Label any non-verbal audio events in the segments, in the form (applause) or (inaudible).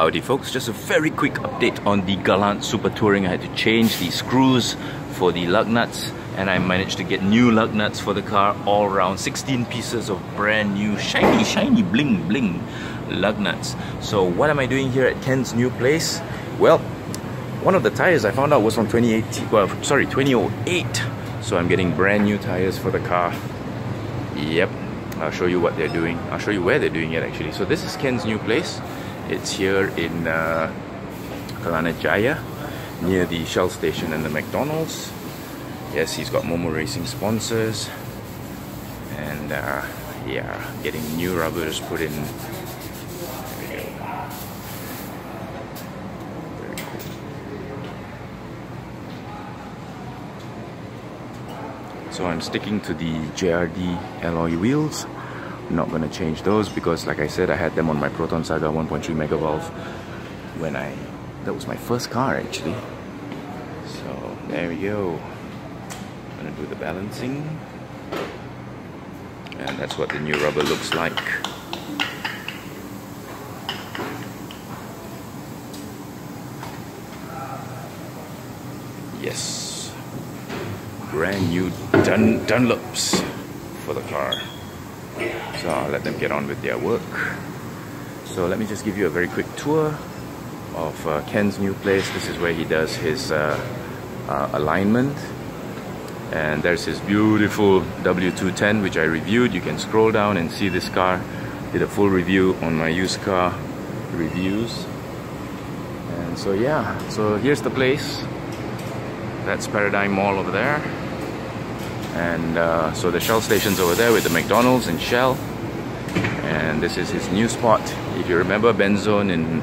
Howdy folks, just a very quick update on the Galant Super Touring. I had to change the screws for the lug nuts and I managed to get new lug nuts for the car all around 16 pieces of brand new shiny shiny bling bling lug nuts. So what am I doing here at Ken's new place? Well, one of the tires I found out was from 2018, well sorry 2008 so I'm getting brand new tires for the car. Yep, I'll show you what they're doing. I'll show you where they're doing it actually. So this is Ken's new place. It's here in uh, Kelana Jaya, near the Shell station and the McDonald's. Yes, he's got Momo Racing sponsors. And uh, yeah, getting new rubbers put in. So I'm sticking to the JRD alloy wheels not going to change those because like I said I had them on my Proton Saga 1.3 megavalve when I that was my first car actually. So there we go. I'm gonna do the balancing. And that's what the new rubber looks like. Yes. Brand new Dun Dunlops for the car so I'll let them get on with their work. So let me just give you a very quick tour of uh, Ken's new place. This is where he does his uh, uh, alignment. And there's his beautiful W210 which I reviewed. You can scroll down and see this car. Did a full review on my used car reviews. And so yeah, so here's the place. That's Paradigm Mall over there and uh, so the Shell station's over there with the McDonald's and Shell. And this is his new spot. If you remember Benzone in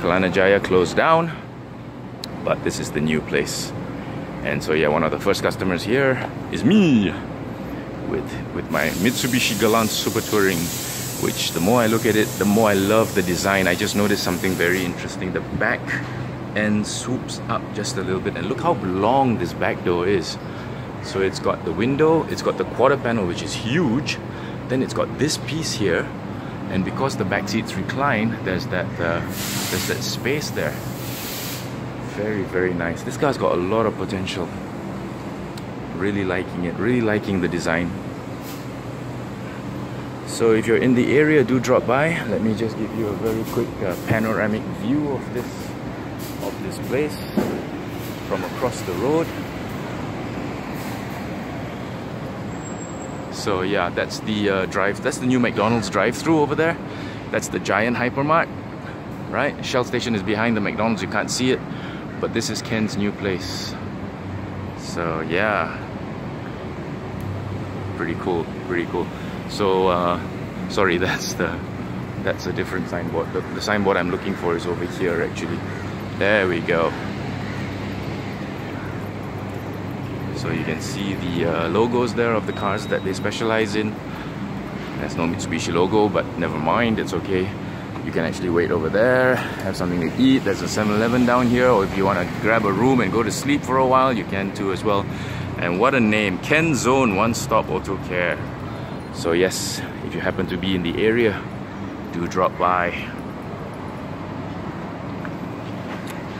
Kelana Jaya closed down but this is the new place. And so yeah one of the first customers here is me with with my Mitsubishi Galant Super Touring which the more I look at it the more I love the design. I just noticed something very interesting. The back end swoops up just a little bit and look how long this back door is so it's got the window, it's got the quarter panel which is huge, then it's got this piece here, and because the back seats recline, there's that uh, there's that space there. Very very nice. This car's got a lot of potential. Really liking it. Really liking the design. So if you're in the area, do drop by. Let me just give you a very quick uh, panoramic view of this of this place from across the road. So yeah, that's the uh, drive. That's the new McDonald's drive-through over there. That's the giant hypermart, right? Shell station is behind the McDonald's. You can't see it, but this is Ken's new place. So yeah, pretty cool, pretty cool. So uh, sorry, (laughs) that's the that's a different signboard. The, the signboard I'm looking for is over here actually. There we go. So you can see the uh, logos there of the cars that they specialize in. There's no Mitsubishi logo, but never mind, it's okay. You can actually wait over there, have something to eat. There's a 7-Eleven down here, or if you want to grab a room and go to sleep for a while, you can too as well. And what a name, Ken Zone One Stop Auto Care. So yes, if you happen to be in the area, do drop by.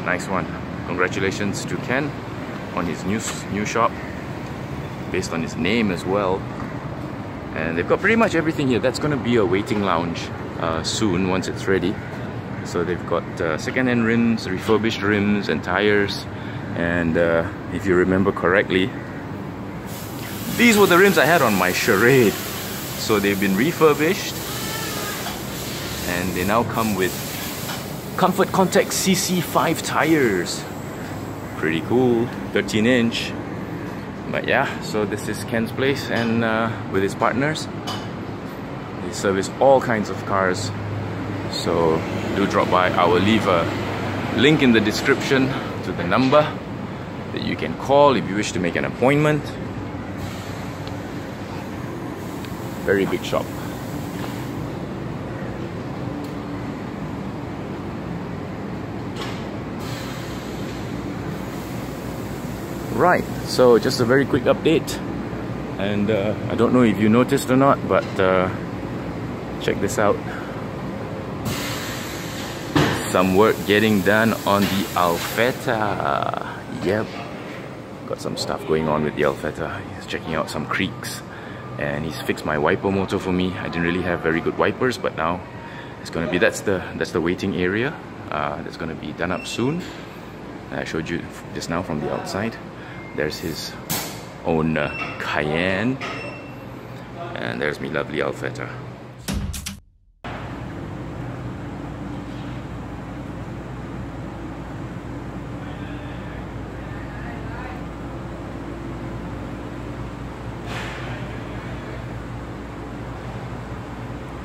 Nice one. Congratulations to Ken on his new, new shop based on his name as well. And they've got pretty much everything here. That's going to be a waiting lounge uh, soon once it's ready. So they've got uh, second-hand rims refurbished rims and tires. And uh, if you remember correctly these were the rims I had on my Charade. So they've been refurbished. And they now come with Comfort Contact CC5 tires pretty cool 13 inch. But yeah so this is Ken's place and uh, with his partners. They service all kinds of cars. So do drop by. I will leave a link in the description to the number that you can call if you wish to make an appointment. Very big shop Right, so just a very quick update. And uh, I don't know if you noticed or not, but uh, check this out. some work getting done on the Alfetta. Yep, got some stuff going on with the Alfetta. He's checking out some creaks and he's fixed my wiper motor for me. I didn't really have very good wipers, but now it's gonna be that's the that's the waiting area. Uh, that's gonna be done up soon. I showed you just now from the outside. There's his own uh, Cayenne, and there's me lovely Alfetta.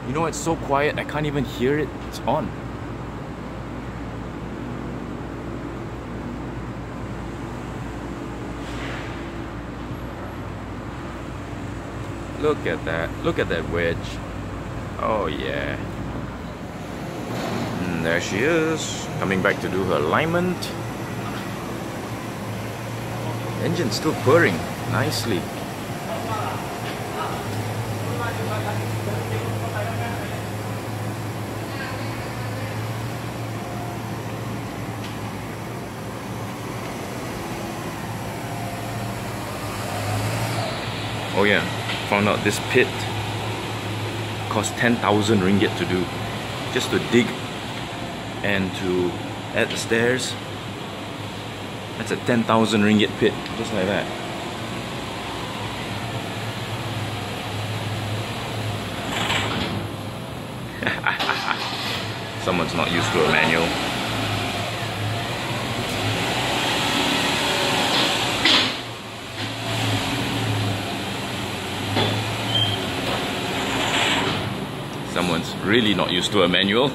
You know, it's so quiet, I can't even hear it. It's on. Look at that. Look at that wedge. Oh, yeah. And there she is, coming back to do her alignment. Engine still purring nicely. Oh yeah, found out this pit cost 10,000 ringgit to do. Just to dig and to add the stairs. That's a 10,000 ringgit pit, just like that. (laughs) Someone's not used to a manual. Someone's really not used to a manual.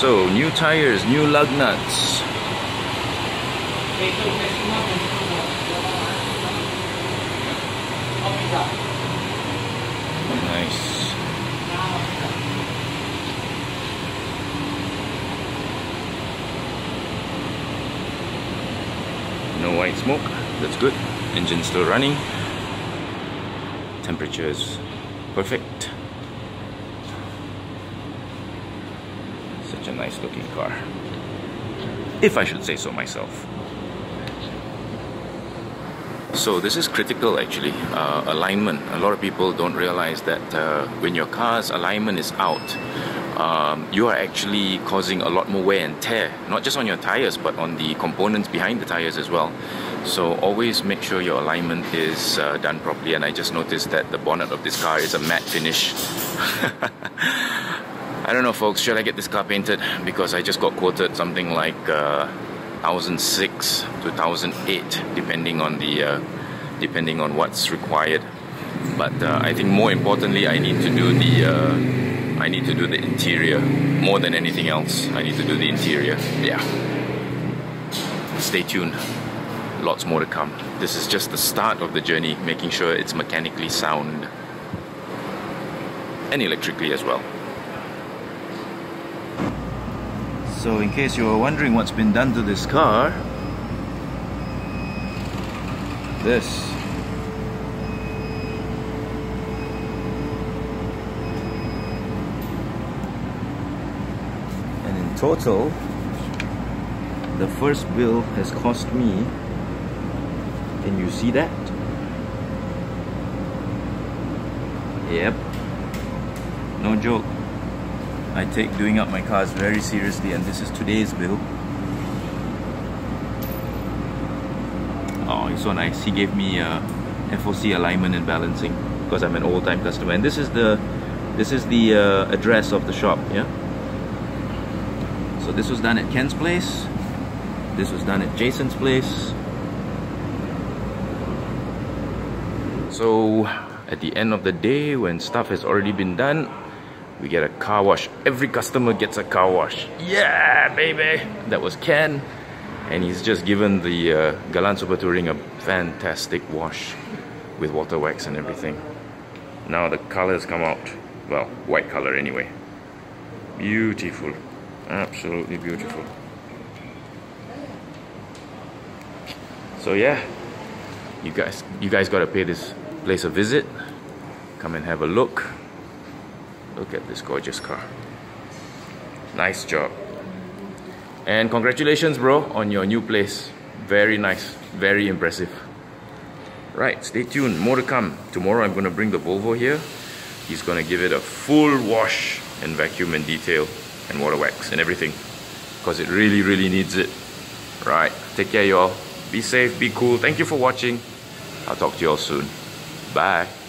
so, new tires, new lug nuts. Nice. No white smoke, that's good. Engine still running. Temperature is perfect. Such a nice looking car. If I should say so myself. So this is critical actually, uh, alignment. A lot of people don't realize that uh, when your car's alignment is out, um, you are actually causing a lot more wear and tear, not just on your tires, but on the components behind the tires as well. So always make sure your alignment is uh, done properly. And I just noticed that the bonnet of this car is a matte finish. (laughs) I don't know folks, should I get this car painted? Because I just got quoted something like uh, 2006 2008 depending on the uh, depending on what's required. But uh, I think more importantly I need to do the uh, I need to do the interior more than anything else. I need to do the interior. Yeah. Stay tuned. Lots more to come. This is just the start of the journey making sure it's mechanically sound and electrically as well So in case you were wondering what's been done to this car, this. And in total, the first bill has cost me, can you see that? Yep, no joke. I take doing up my cars very seriously and this is today's bill. Oh, it's so nice. He gave me uh, FOC alignment and balancing because I'm an old-time customer. And this is the this is the uh, address of the shop, yeah? So this was done at Ken's place. This was done at Jason's place. So at the end of the day, when stuff has already been done, we get a car wash. Every customer gets a car wash. Yeah, baby! That was Ken. And he's just given the uh, Galant Super Touring a fantastic wash with water wax and everything. Now the colors come out well white color anyway beautiful absolutely beautiful so yeah you guys you guys got to pay this place a visit come and have a look look at this gorgeous car. Nice job. And congratulations bro on your new place. Very nice. Very impressive. Right stay tuned. More to come. Tomorrow i'm going to bring the volvo here. He's going to give it a full wash and vacuum and detail and water wax and everything because it really really needs it. Right take care y'all. Be safe be cool. Thank you for watching. I'll talk to you all soon. Bye